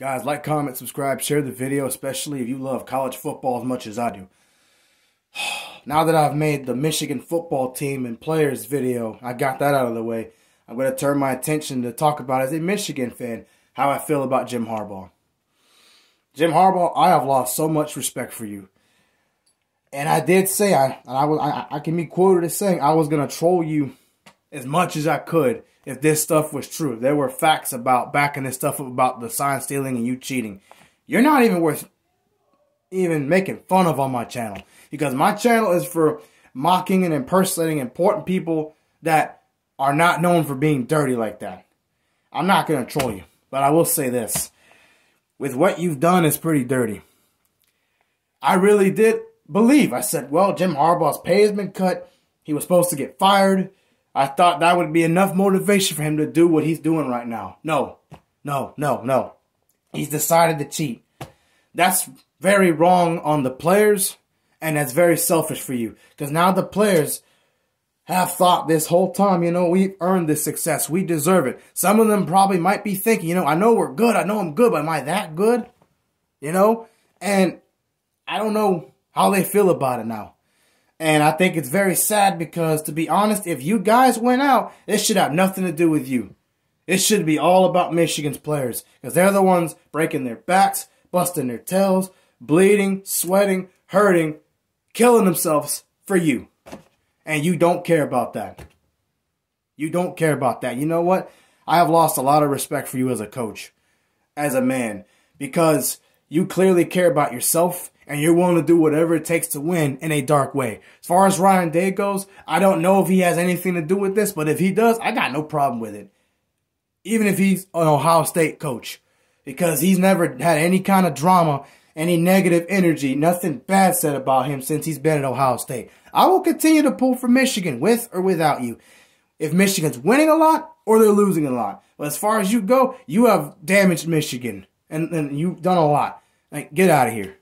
Guys, like, comment, subscribe, share the video, especially if you love college football as much as I do. Now that I've made the Michigan football team and players video, I got that out of the way. I'm going to turn my attention to talk about, as a Michigan fan, how I feel about Jim Harbaugh. Jim Harbaugh, I have lost so much respect for you. And I did say I I I, I can be quoted as saying I was gonna troll you as much as I could if this stuff was true. There were facts about backing this stuff up about the sign stealing and you cheating. You're not even worth even making fun of on my channel. Because my channel is for mocking and impersonating important people that are not known for being dirty like that. I'm not gonna troll you, but I will say this. With what you've done is pretty dirty. I really did believe. I said, well, Jim Harbaugh's pay has been cut. He was supposed to get fired. I thought that would be enough motivation for him to do what he's doing right now. No, no, no, no. He's decided to cheat. That's very wrong on the players, and that's very selfish for you. Because now the players have thought this whole time, you know, we've earned this success. We deserve it. Some of them probably might be thinking, you know, I know we're good. I know I'm good, but am I that good? You know? And I don't know how they feel about it now. And I think it's very sad because, to be honest, if you guys went out, it should have nothing to do with you. It should be all about Michigan's players because they're the ones breaking their backs, busting their tails, bleeding, sweating, hurting, killing themselves for you. And you don't care about that. You don't care about that. You know what? I have lost a lot of respect for you as a coach, as a man, because you clearly care about yourself and you're willing to do whatever it takes to win in a dark way. As far as Ryan Day goes, I don't know if he has anything to do with this, but if he does, I got no problem with it. Even if he's an Ohio State coach, because he's never had any kind of drama, any negative energy, nothing bad said about him since he's been at Ohio State. I will continue to pull for Michigan with or without you. If Michigan's winning a lot or they're losing a lot. But as far as you go, you have damaged Michigan and, and you've done a lot. Like, get out of here.